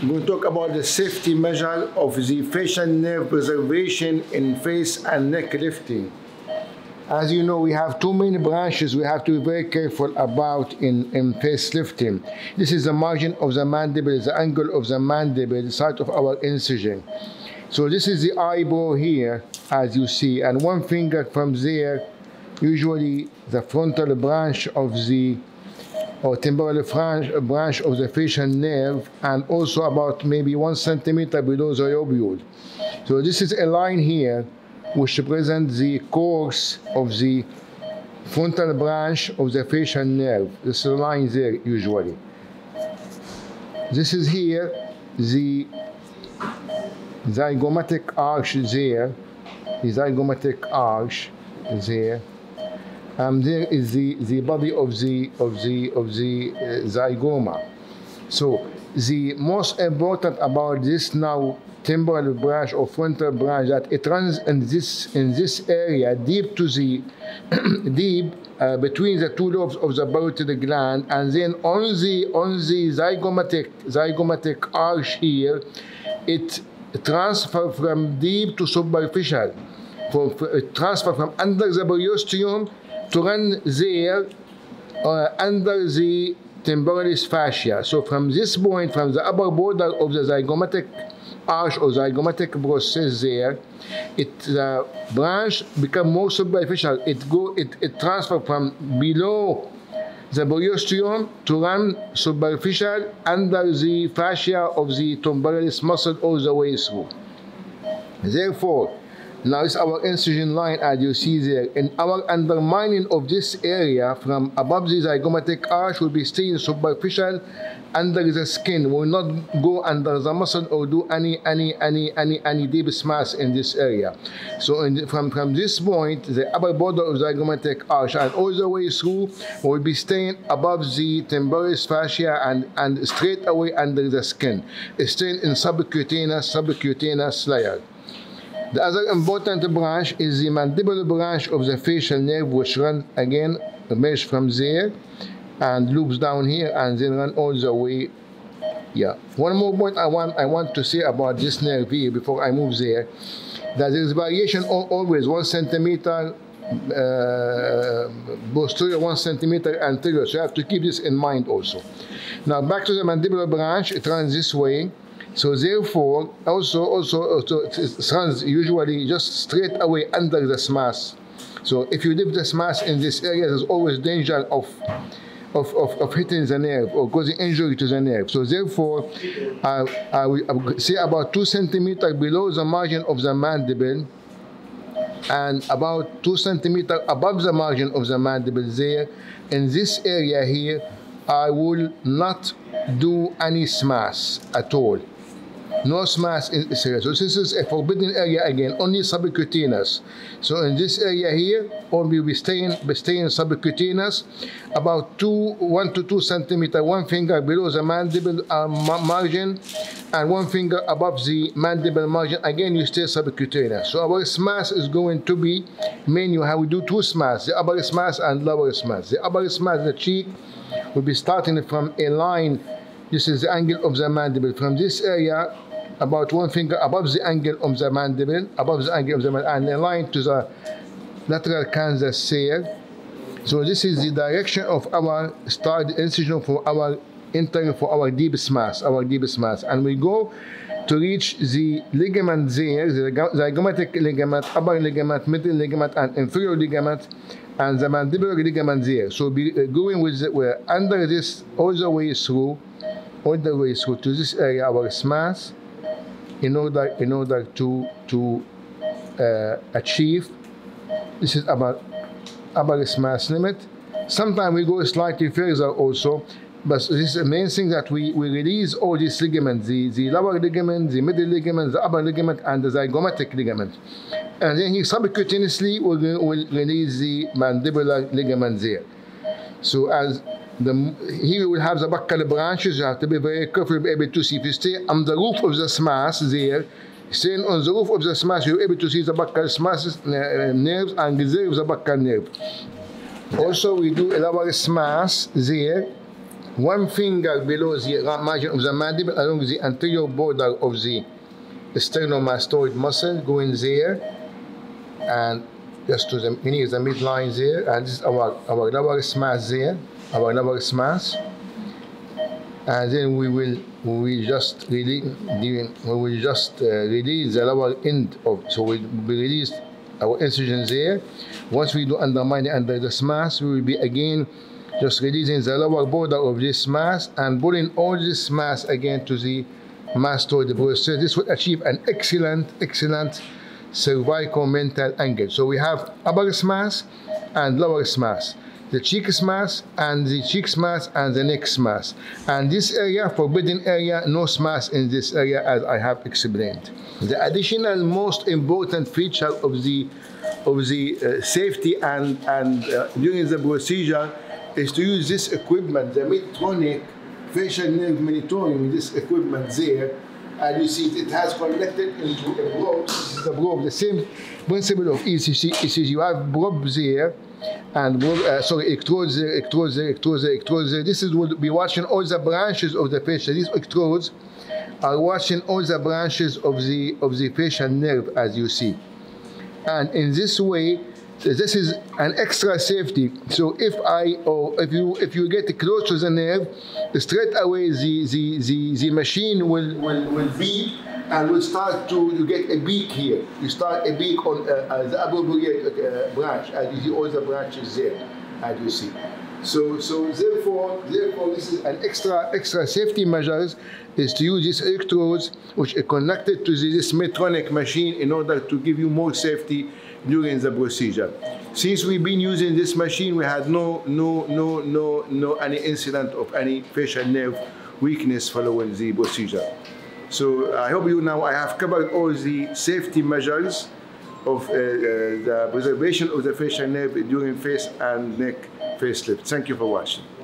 We're going to talk about the safety measure of the facial nerve preservation in face and neck lifting. As you know, we have too many branches we have to be very careful about in, in face lifting. This is the margin of the mandible, the angle of the mandible, the side of our incision. So this is the eyebrow here, as you see, and one finger from there, usually the frontal branch of the or temporal branch of the facial nerve and also about maybe one centimeter below the lobule. So this is a line here which represents the course of the frontal branch of the facial nerve. This line there usually. This is here the zygomatic arch is there, the zygomatic arch is there um, there is the, the body of the of the of the uh, zygoma. So the most important about this now temporal branch or frontal branch that it runs in this in this area deep to the deep uh, between the two lobes of the parotid gland and then on the on the zygomatic zygomatic arch here it transfer from deep to superficial for, for transfer from under the periosteum to run there uh, under the temporalis fascia. So from this point, from the upper border of the zygomatic arch or zygomatic process there, it the branch become more superficial. It go it, it transfer from below the periosteum to run superficial under the fascia of the temporalis muscle all the way through. Therefore, now it's our incision line as you see there. And our undermining of this area from above the zygomatic arch will be staying superficial under the skin. Will not go under the muscle or do any any any any any deep SMAS in this area. So the, from from this point, the upper border of the zygomatic arch and all the way through will be staying above the temporalis fascia and and straight away under the skin, staying in subcutaneous subcutaneous layer. The other important branch is the mandibular branch of the facial nerve, which runs again, emerge from there and loops down here and then run all the way. Yeah. One more point I want I want to say about this nerve here before I move there, that there is variation always one centimeter uh, posterior, one centimeter anterior. So you have to keep this in mind also. Now back to the mandibular branch, it runs this way. So therefore, also, also, also it runs usually just straight away under the SMAS. So if you leave the SMAS in this area, there's always danger of of, of, of hitting the nerve or causing injury to the nerve. So therefore, I, I say about two centimeters below the margin of the mandible and about two centimeters above the margin of the mandible there, in this area here, I will not do any SMAS at all no SMAS in this area. So this is a forbidden area again, only subcutaneous. So in this area here, only we staying, we staying subcutaneous, about two, one to two centimeter, one finger below the mandible uh, margin, and one finger above the mandible margin. Again, you stay subcutaneous. So our SMAS is going to be menu how we do two SMAS, the upper SMAS and lower SMAS. The upper SMAS, the cheek, will be starting from a line this is the angle of the mandible. From this area, about one finger above the angle of the mandible, above the angle of the mandible, and aligned to the lateral canthus here. So this is the direction of our start incision for our entering for our deep SMAS, our deep SMAS. And we go to reach the ligament there, the zygomatic ligament, upper ligament, middle ligament, and inferior ligament, and the mandibular ligament there. So be, uh, going with the, we're under this all the way through, all the way through to this area, our SMAS, in order in order to to uh, achieve this is about about this SMAS limit. Sometimes we go slightly further also but this is the main thing that we, we release all these ligaments the, the lower ligament the middle ligament the upper ligament and the zygomatic ligament. And then he subcutaneously will, will release the mandibular ligament there. So as the, here will have the buccal branches. You have to be very careful to be able to see. If you stay on the roof of the SMAS there, staying on the roof of the SMAS, you're able to see the buccal smash uh, nerves and reserve the buccal nerve. Also, we do lower SMAS there one finger below the margin of the mandible along the anterior border of the sternomastoid muscle going there and just to the near the midline there and this is our our lower SMAS there our lower SMAS and then we will we just release we will just uh, release the lower end of so we will release our incision there once we do undermine under the SMAS we will be again just releasing the lower border of this SMAS and pulling all this SMAS again to the mastoid process. This will achieve an excellent, excellent cervicomental angle. So we have upper SMAS and lower SMAS the cheeks SMAS and the cheeks SMAS and the neck SMAS. And this area, forbidden area, no SMAS in this area as I have explained. The additional most important feature of the of the uh, safety and, and uh, during the procedure is to use this equipment, the Medtronic facial nerve monitoring, this equipment there, and you see it has connected into a probe. This is the probe, the same principle of ECG. ECG. You have probe here, and uh, sorry, electrodes there, electrodes there, electrodes there, electrodes there. This is will be watching all the branches of the facial. These electrodes are watching all the branches of the of the facial nerve, as you see. And in this way, so this is an extra safety. So if I or if you if you get close to the nerve, straight away the the the, the machine will, will will beep and will start to you get a beak here. You start a beak on uh, uh, the appropriate uh, branch, as you see all the branches there, as you see. So, so therefore, therefore, this is an extra extra safety measures is to use these electrodes which are connected to this Medtronic machine in order to give you more safety during the procedure. Since we've been using this machine, we had no no no no no any incident of any facial nerve weakness following the procedure. So I hope you now I have covered all the safety measures of uh, uh, the preservation of the facial nerve during face and neck facelift. Thank you for watching.